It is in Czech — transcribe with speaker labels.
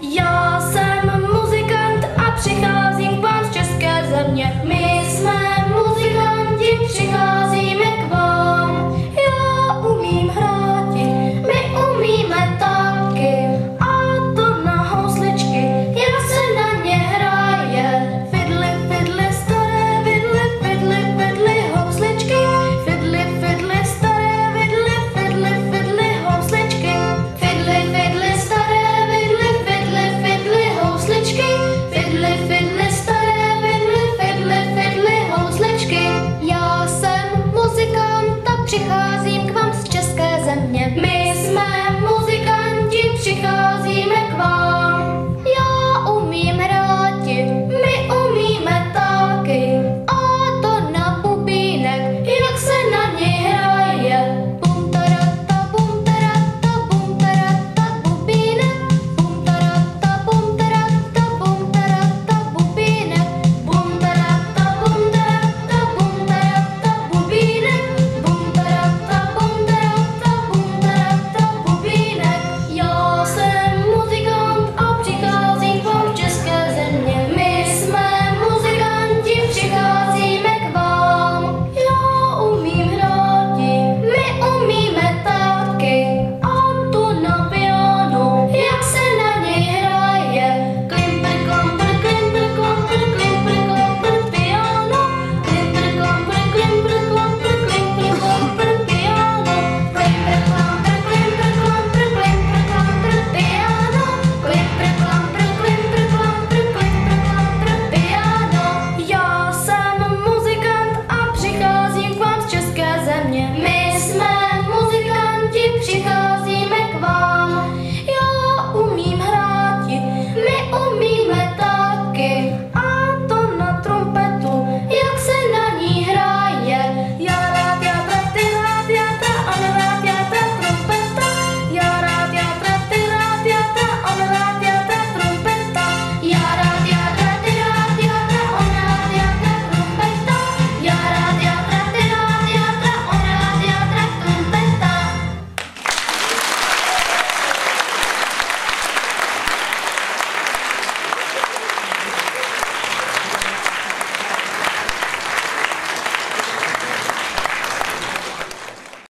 Speaker 1: Já jsem muzikant a přicházím k vám z české země. My